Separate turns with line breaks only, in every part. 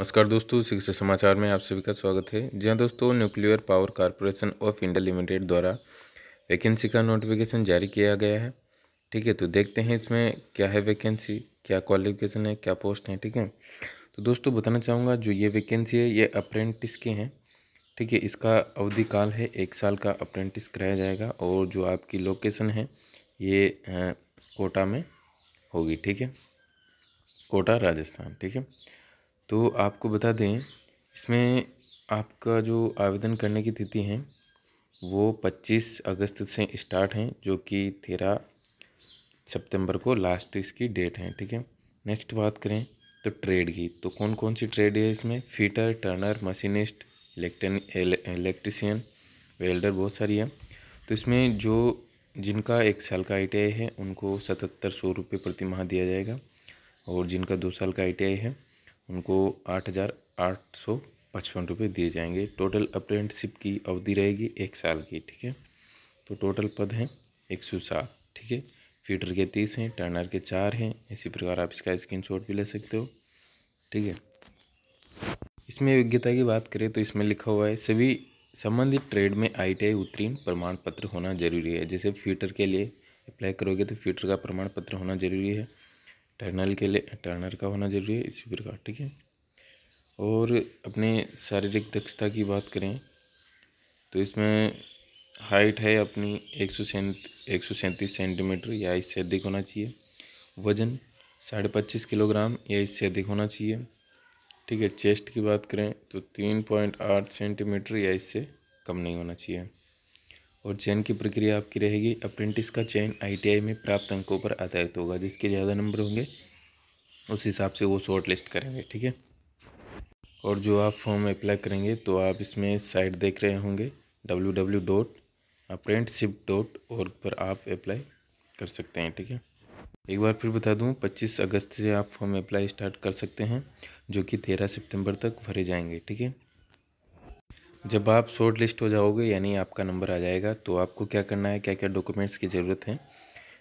नमस्कार दोस्तों शिक्षा समाचार में आप सभी का स्वागत है। जी हाँ दोस्तों, nuclear power corporation of India limited द्वारा वैकेंसी का नोटिफिकेशन जारी किया गया है। ठीक है तो देखते हैं इसमें क्या है वैकेंसी, क्या क्वालिफिकेशन है, क्या पोस्ट है, ठीक है? तो दोस्तों, बताना चाहूँगा, जो ये वैकेंसी है, ये अप्रेंटिस के हैं। ठीक है, इसका अवधि काल है, एक साल का अप्रेंटिस कराया जाएगा और जो आपकी लोकेशन है, ये कोटा में होगी, ठीक है? कोटा, राजस्थान, ठीक है? तो आपको बता दें, इसमें आपका जो आवेदन करने की तिथि है, वो 25 अगस्त से स्टार्ट हैं, जो कि तेरह सितंबर को लास्ट इसकी डेट है, ठीक है? नेक्स्ट बात करें तो ट्रेड की तो कौन कौन सी ट्रेड है इसमें? Fitter, turner, machinist electrician, welder बहुत सारी है। तो इसमें जो, जिनका एक साल का आई है, उनको सतहत्तर सौ रुपये प्रति माह दिया जाएगा, और जिनका दो साल का आईटीआई है उनको आठ हज़ार आठ सौ पचपन रुपये दिए जाएँगे। टोटल अप्रेंटशिप की अवधि रहेगी एक साल की, ठीक है? तो टोटल पद हैं एक सौ सात, ठीक है? फीटर के तीस हैं टर्नर के चार हैं। इसी प्रकार आप इसका स्क्रीन भी ले सकते हो, ठीक है? इसमें योग्यता की बात करें तो इसमें लिखा हुआ है, सभी संबंधित ट्रेड में आईटीआई उत्तीर्ण प्रमाण पत्र होना ज़रूरी है। जैसे फीटर के लिए अप्लाई करोगे तो फीटर का प्रमाण पत्र होना ज़रूरी है। टर्नल के लिए, टर्नर का होना ज़रूरी है इसी प्रकार, ठीक है? और अपने शारीरिक दक्षता की बात करें तो इसमें हाइट है अपनी एक सौ एक सौ सैंतीस सेंटीमीटर या इससे अधिक होना चाहिए। वज़न, साढ़े पच्चीस किलोग्राम, या इससे अधिक होना चाहिए। ठीक है चेस्ट की बात करें तो तीन पॉइंट आठ सेंटीमीटर या इससे कम नहीं होना चाहिए। और चयन की प्रक्रिया आपकी रहेगी। अप्रेंटिस का चयन आईटीआई में प्राप्त अंकों पर आधारित होगा, जिसके ज़्यादा नंबर होंगे, उस हिसाब से वो शॉर्ट लिस्ट करेंगे, ठीक है? और जो आप फॉर्म अप्लाई करेंगे तो आप इसमें साइट देख रहे होंगे डब्ल्यू डब्ल्यू डॉट डॉट और पर आप अप्लाई कर सकते हैं, ठीक है? एक बार फिर बता दूँ 25 अगस्त से आप फॉर्म अप्लाई स्टार्ट कर सकते हैं, जो कि 13 सितंबर तक भरे जाएँगे, ठीक है? जब आप शॉर्ट लिस्ट हो जाओगे, यानी आपका नंबर आ जाएगा तो आपको क्या करना है क्या क्या डॉक्यूमेंट्स की ज़रूरत है?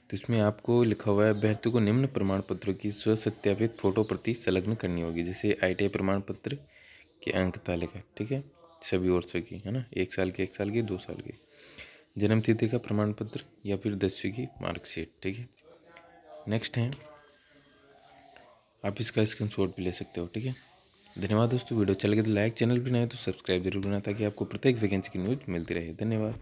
तो इसमें आपको लिखा हुआ है अभ्यर्थी को निम्न प्रमाण पत्रों की स्वसत्यापित फ़ोटो प्रति संलग्न करनी होगी, जैसे आईटीआई प्रमाण पत्र के अंक तालिका, ठीक है? सभी वर्षों की है ना? एक साल की, एक साल की, दो साल की। जन्म तिथि का प्रमाण पत्र या फिर दसवीं की मार्कशीट, ठीक है? नेक्स्ट है। आप इसका स्क्रीन भी ले सकते हो, ठीक है? धन्यवाद दोस्तों, वीडियो चल गए तो लाइक चैनल भी नए तो सब्सक्राइब ज़रूर करना ताकि आपको प्रत्येक वैकेंसी की न्यूज़ मिलती रहे। धन्यवाद।